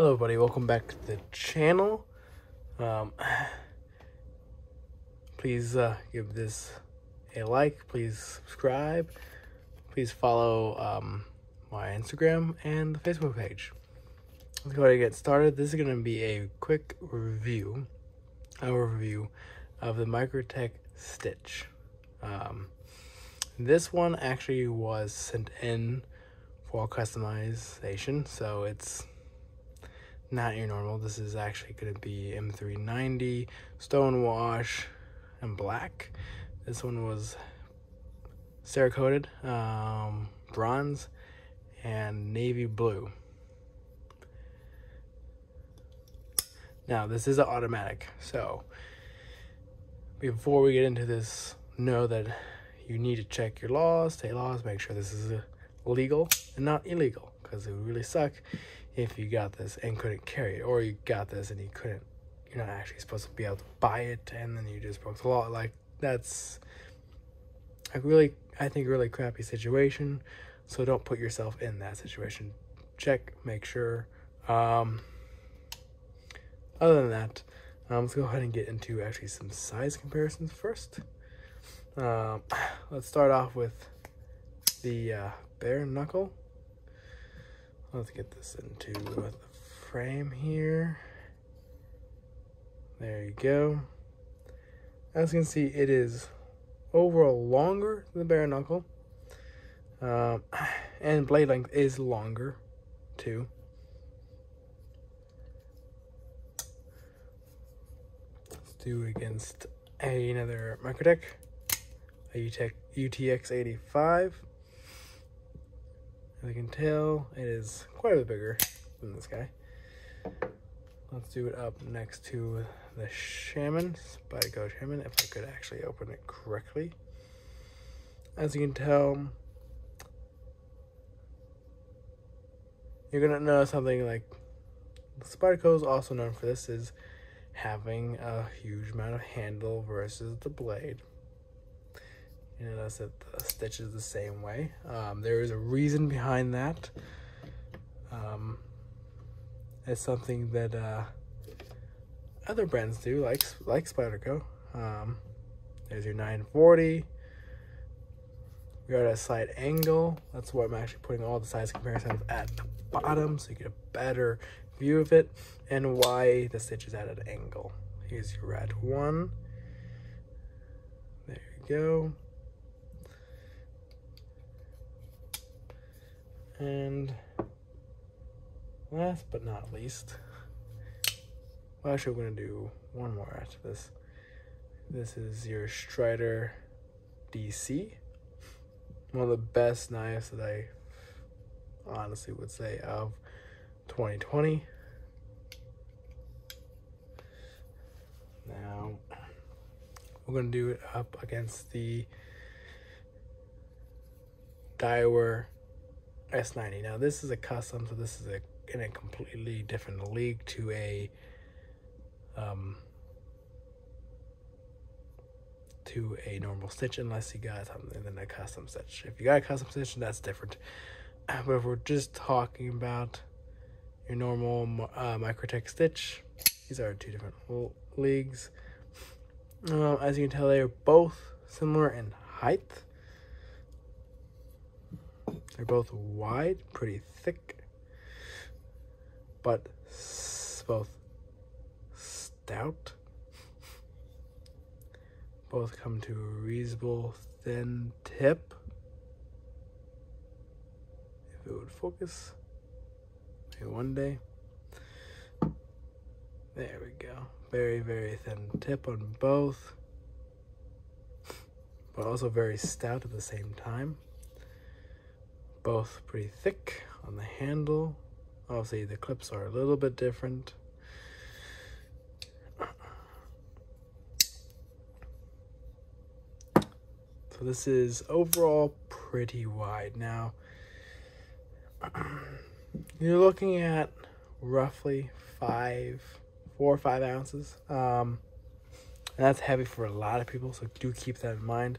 Hello everybody, welcome back to the channel. Um, please uh, give this a like, please subscribe, please follow um, my Instagram and the Facebook page. Let's go ahead and get started. This is going to be a quick review, overview of the Microtech Stitch. Um, this one actually was sent in for customization, so it's not your normal. This is actually going to be M390, Stonewash, and black. This one was Cerakoted, um, bronze, and navy blue. Now, this is an automatic, so before we get into this, know that you need to check your laws, state laws, make sure this is legal and not illegal, because it would really suck if you got this and couldn't carry it, or you got this and you couldn't, you're not actually supposed to be able to buy it, and then you just broke the law. Like, that's a really, I think, really crappy situation. So don't put yourself in that situation. Check, make sure. Um, other than that, um, let's go ahead and get into actually some size comparisons first. Um, let's start off with the uh, bare knuckle. Let's get this into the frame here. There you go. As you can see, it is overall longer than the bare knuckle. Um, and blade length is longer too. Let's do against another Microtech, a UTech, UTX 85. As you can tell, it is quite a bit bigger than this guy. Let's do it up next to the Shaman, Spyderco Shaman, if I could actually open it correctly. As you can tell, you're gonna notice something like Spyderco is also known for this is having a huge amount of handle versus the blade. You notice that the stitch is the same way. Um, there is a reason behind that. Um, it's something that uh, other brands do, like like Spyderco. Um, there's your 940. We are at a side angle. That's why I'm actually putting all the size comparisons at the bottom so you get a better view of it and why the stitch is at an angle. Here's your red one. There you go. And last but not least, well, actually, we're to do one more after this. This is your Strider DC. One of the best knives that I honestly would say of 2020. Now, we're going to do it up against the Daiwa S90. Now this is a custom, so this is a in a completely different league to a um to a normal stitch unless you got something in a custom stitch. If you got a custom stitch, that's different. But if we're just talking about your normal uh, Microtech stitch, these are two different leagues. Uh, as you can tell, they are both similar in height. They're both wide, pretty thick, but both stout. Both come to a reasonable thin tip. If it would focus, maybe one day. There we go. Very, very thin tip on both, but also very stout at the same time both pretty thick on the handle. Obviously, the clips are a little bit different. So this is overall pretty wide. Now, you're looking at roughly five, four or five ounces. Um, and that's heavy for a lot of people, so do keep that in mind.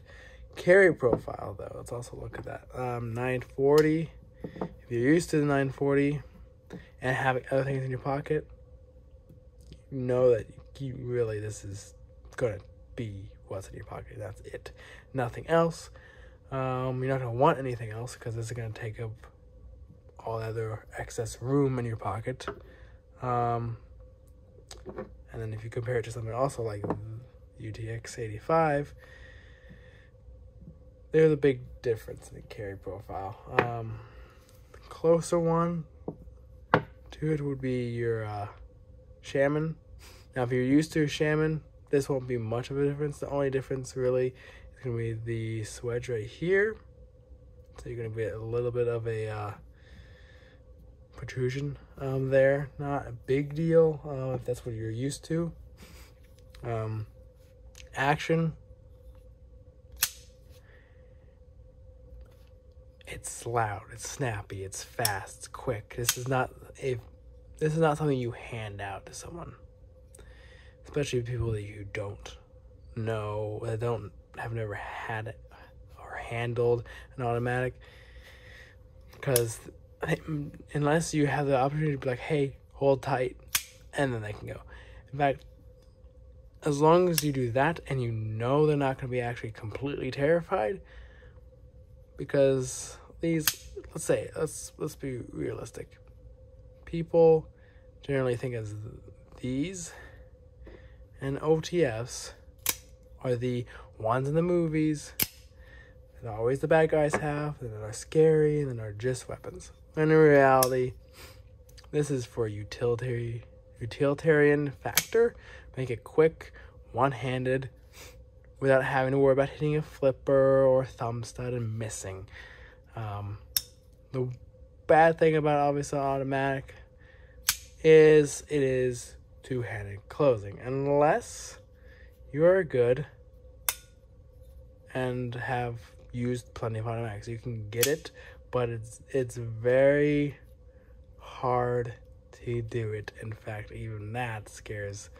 Carry profile, though, let's also look at that. Um, 940. If you're used to the 940, and having other things in your pocket, you know that you really this is gonna be what's in your pocket. That's it. Nothing else. Um, you're not gonna want anything else because this is gonna take up all the other excess room in your pocket. Um, and then if you compare it to something also like UTX 85, there's a big difference in the carry profile. Um, the closer one to it would be your uh, Shaman. Now, if you're used to Shaman, this won't be much of a difference. The only difference really is going to be the swedge right here. So you're going to get a little bit of a uh, protrusion um, there. Not a big deal uh, if that's what you're used to. Um, action. It's loud. It's snappy. It's fast. It's quick. This is not a. This is not something you hand out to someone, especially people that you don't know that don't have never had it or handled an automatic, because unless you have the opportunity to be like, hey, hold tight, and then they can go. In fact, as long as you do that and you know they're not going to be actually completely terrified, because these, let's say, let's let's be realistic. People generally think as these and OTFs are the ones in the movies that always the bad guys have, that are scary, and that are just weapons. And in reality, this is for utilitarian utilitarian factor. Make it quick, one-handed, without having to worry about hitting a flipper or thumb stud and missing. Um, the bad thing about obviously automatic is it is two-handed closing unless you are good and have used plenty of automatics. You can get it but it's it's very hard to do it. In fact, even that scares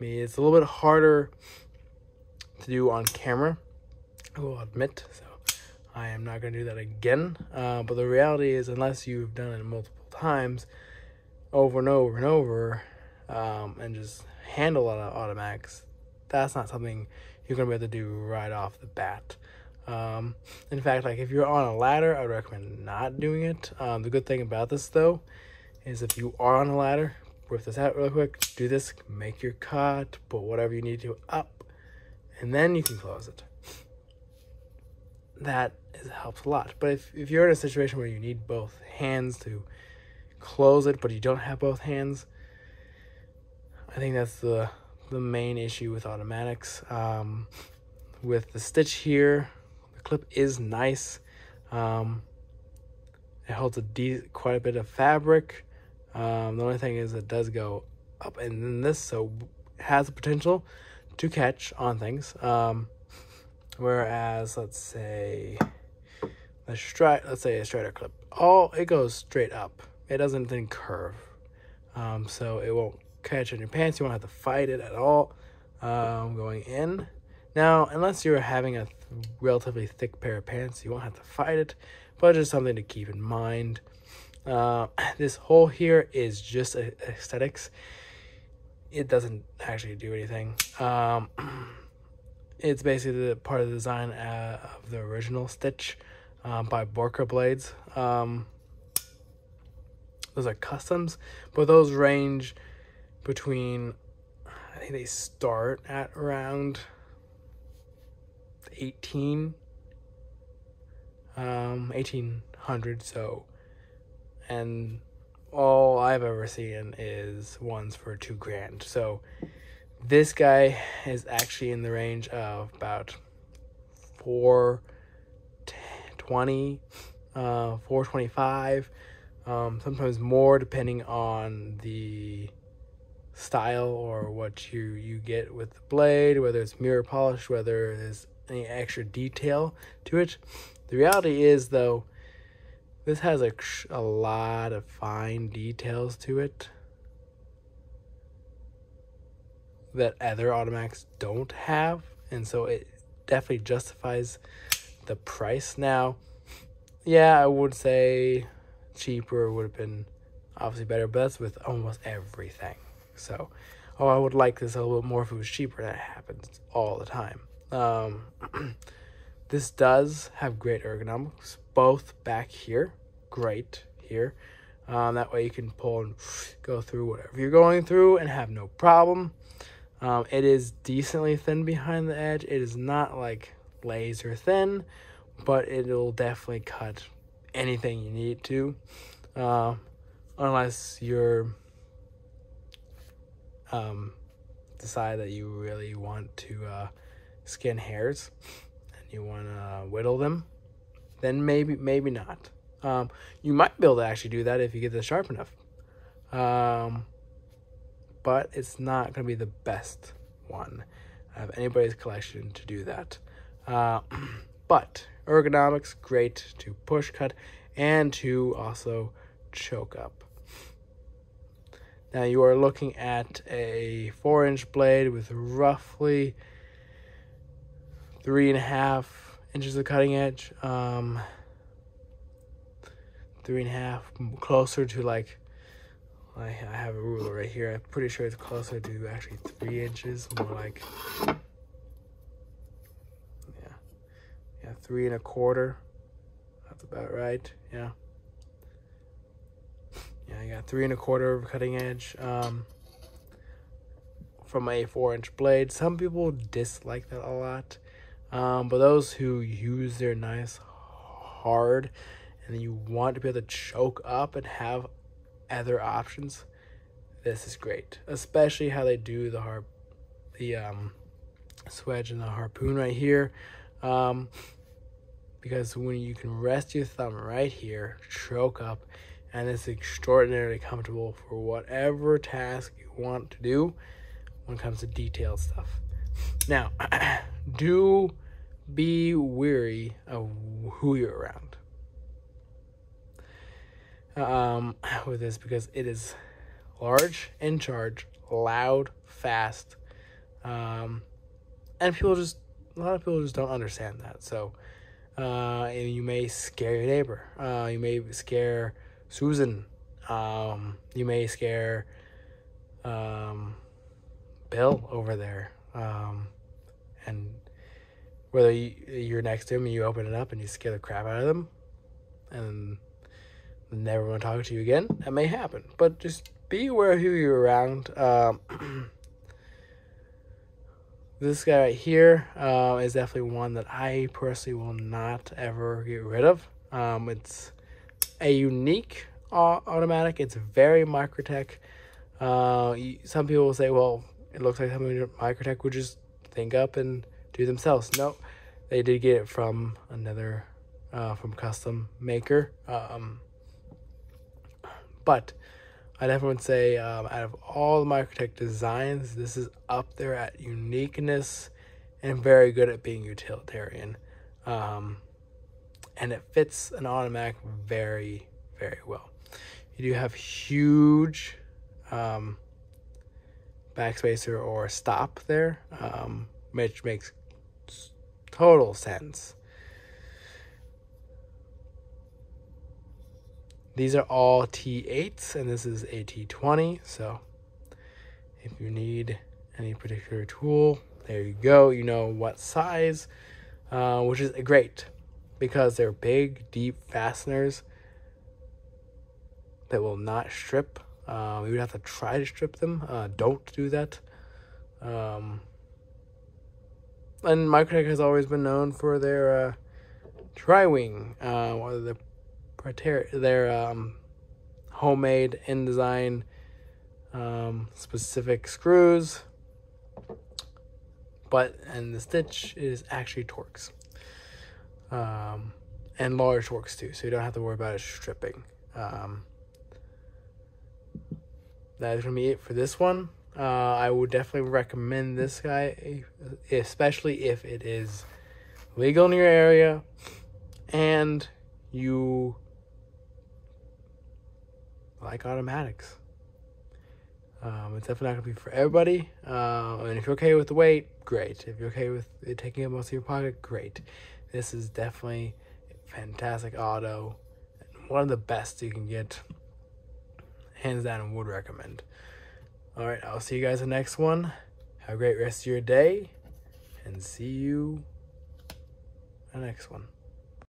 me. It's a little bit harder to do on camera. I will admit. So I am not going to do that again. Uh, but the reality is, unless you've done it multiple times, over and over and over, um, and just handle a lot of automatics, that's not something you're going to be able to do right off the bat. Um, in fact, like if you're on a ladder, I would recommend not doing it. Um, the good thing about this though is if you are on a ladder, rip this out real quick, do this, make your cut, put whatever you need to up, and then you can close it. That is, helps a lot. But if, if you're in a situation where you need both hands to close it, but you don't have both hands, I think that's the the main issue with automatics. Um, with the stitch here, the clip is nice. Um, it holds a quite a bit of fabric. Um, the only thing is it does go up and then this, so has the potential to catch on things. Um, whereas, let's say the stride, let's say a strider clip, all it goes straight up. It doesn't then curve, um, so it won't catch in your pants. You won't have to fight it at all. Um, going in now, unless you're having a relatively thick pair of pants. You won't have to fight it, but just something to keep in mind. Uh, this hole here is just aesthetics. It doesn't actually do anything. Um, it's basically the part of the design uh, of the original Stitch um, by Borka Blades. Um, those are customs, but those range between, I think they start at around 18 um 1800 so and all I've ever seen is ones for two grand. So this guy is actually in the range of about four twenty, uh, four twenty five, um, sometimes more depending on the style or what you you get with the blade, whether it's mirror polish, whether there's any extra detail to it. The reality is, though, this has a, a lot of fine details to it that other automatics don't have, and so it definitely justifies the price. Now, yeah, I would say cheaper would have been obviously better, but that's with almost everything. So, oh, I would like this a little bit more if it was cheaper. That happens all the time. Um, this does have great ergonomics, both back here, great here. Um, that way you can pull and go through whatever you're going through and have no problem. Um, it is decently thin behind the edge. It is not like laser thin, but it'll definitely cut anything you need to. Uh, unless you're um, decide that you really want to uh, skin hairs and you want to whittle them, then maybe maybe not. Um, you might be able to actually do that if you get this sharp enough. Um, but it's not going to be the best one of anybody's collection to do that. Uh, but ergonomics, great to push cut and to also choke up. Now you are looking at a four inch blade with roughly three and a half inches of cutting edge. Um, three and a half, closer to like, I, I have a ruler right here. I'm pretty sure it's closer to actually three inches, more like, yeah, yeah, three and a quarter. That's about right, yeah. Yeah, I got three and a quarter cutting edge um, from a four inch blade. Some people dislike that a lot, um, but those who use their knives hard and you want to be able to choke up and have other options, this is great. Especially how they do the harp, the um, swedge and the harpoon right here. Um, because when you can rest your thumb right here, choke up, and it's extraordinarily comfortable for whatever task you want to do when it comes to detailed stuff. Now, do be weary of who you're around um, with this because it is large in charge, loud, fast, um, and people just a lot of people just don't understand that. So, uh, and you may scare your neighbor. Uh, you may scare Susan. Um, you may scare um, Bill over there. Um, and whether you, you're next to him and you open it up and you scare the crap out of them, and never want to talk to you again. That may happen, but just be aware of who you're around. Um, this guy right here uh, is definitely one that I personally will not ever get rid of. Um, it's a unique uh, automatic. It's very Microtech. Uh, some people will say, well, it looks like something Microtech would just think up and do themselves. No, they did get it from another, uh, from custom maker. Um, but I definitely would say um, out of all the Microtech designs, this is up there at uniqueness and very good at being utilitarian. Um, and it fits an automatic very, very well. You do have huge um, backspacer or stop there, um, which makes total sense. These are all T8s and this is a T20. So if you need any particular tool, there you go. You know what size, uh, which is great because they're big, deep fasteners that will not strip. Um, you would have to try to strip them. Uh, don't do that. Um, and Microtech has always been known for their uh, tri-wing, uh, or the their um, homemade InDesign um, specific screws. But and the stitch is actually Torx. Um, and large Torx too, so you don't have to worry about it stripping. Um, that is gonna be it for this one. Uh, I would definitely recommend this guy, especially if it is legal in your area and you like automatics. Um, it's definitely not going to be for everybody. Uh, and if you're okay with the weight, great. If you're okay with it taking up most of your pocket, great. This is definitely fantastic auto. One of the best you can get. hands down would recommend. All right, I'll see you guys in the next one. Have a great rest of your day, and see you in the next one.